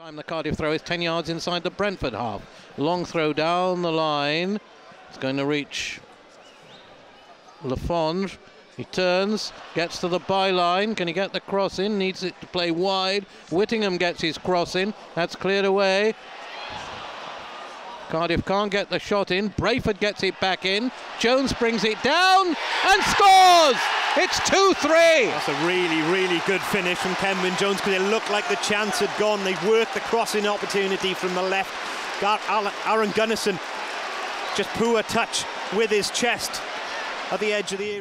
Time the Cardiff throw is 10 yards inside the Brentford half. Long throw down the line. It's going to reach Le Fondre. He turns, gets to the byline. Can he get the cross in? Needs it to play wide. Whittingham gets his cross in. That's cleared away. Cardiff can't get the shot in. Brayford gets it back in. Jones brings it down and scores! It's 2 3. That's a really, really good finish from Kenwyne Jones because it looked like the chance had gone. They worked the crossing opportunity from the left. Got Aron Gunnarsson just poor touch with his chest at the edge of the area.